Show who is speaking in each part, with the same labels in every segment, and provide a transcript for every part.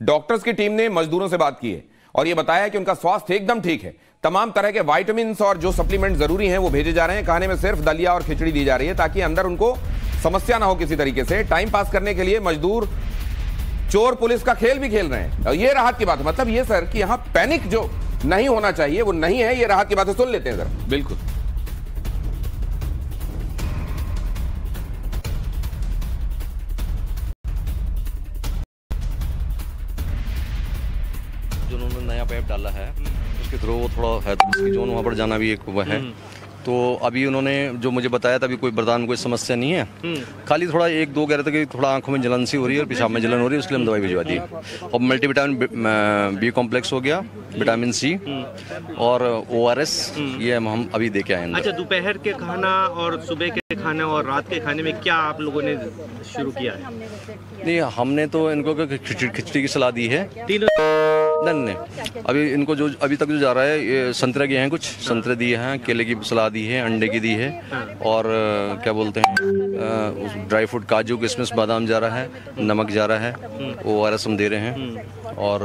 Speaker 1: Doctors की team ने मजदूरों से बात की है और ये बताया कि उनका स्वास्थ्य एकदम ठीक है। तमाम तरह के वाइटामिन और जो सप्लीमेंट ज़रूरी हैं वो भेजे जा रहे हैं। खाने में सिर्फ़ दलिया और खिचड़ी दी जा रही है ताकि अंदर उनको समस्या ना हो किसी तरीके से। टाइम पास करने के लिए मजदूर चोर पुलिस का खेल भी खेल रहे हैं। और ये राहत की बात है। मतलब ये, सर, कि यहाँ पैनिक जो नहीं होना चाहिए, वो नहीं है। ये राहत की बात है सुन लेते हैं, सर।
Speaker 2: बिल्कुल। जो उन्होंने नया पैप डाला है, उसके थ्रू वो थोड़ा है जोन वहाँ पर जाना भी एक वह है। तो अभी उन्होंने जो मुझे बताया था अभी कोई बरदान कोई समस्या नहीं है। खाली थोड़ा एक दो कह रहे थे कि थोड़ा आँखों में जलन सी हो रही है और पेशाब में जलन हो रही है उसके लिए हम दवाई भिजवा दी। और मल्टीविटामिन बी कॉम्प्लेक्स हो गया विटामिन सी और ओ आर एस ये हम अभी दे के आए हैं
Speaker 3: अच्छा दोपहर के खाना और सुबह के खाने और रात के खाने में क्या आप लोगों ने शुरू किया है?
Speaker 2: नहीं हमने तो इनको खिचड़ी की सलाह दी है।
Speaker 3: तीनों
Speaker 2: नहीं अभी इनको जो अभी तक जो जा रहा है ये संतरे के हैं कुछ संतरे दिए हैं केले की सलाह दी है अंडे की दी है और क्या बोलते हैं ड्राई फ्रूट काजू किशमिश बादाम जा रहा है नमक जा रहा है ओ आर एस हम दे रहे हैं और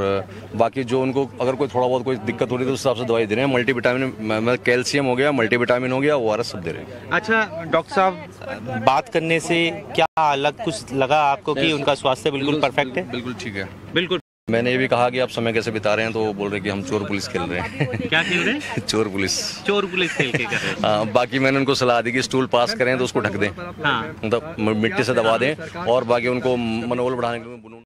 Speaker 2: बाकी जो उनको अगर कोई थोड़ा बहुत कोई दिक्कत हो रही है तो उस हिसाब से दवाई दे रहे हैं। मल्टीविटामिन मतलब कैल्शियम हो गया मल्टीविटामिन हो गया ओ आर एस सब दे रहे हैं।
Speaker 3: अच्छा डॉक्टर साहब बात करने से क्या अलग कुछ लगा आपको कि उनका स्वास्थ्य बिल्कुल परफेक्ट है?
Speaker 2: बिल्कुल ठीक है।
Speaker 3: बिल्कुल।
Speaker 2: मैंने ये भी कहा कि आप समय कैसे बिता रहे हैं तो वो बोल रहे कि हम चोर पुलिस खेल रहे हैं।
Speaker 3: क्या खेल रहे हैं?
Speaker 2: चोर पुलिस।
Speaker 3: चोर पुलिस खेल के कर रहे हैं।
Speaker 2: हाँ, बाकी मैंने उनको सलाह दी कि स्टूल पास करें तो उसको ढक दें।
Speaker 3: हाँ।
Speaker 2: मतलब मिट्टी से दबा दें और बाकी उनको मनोबल बढ़ाने के लिए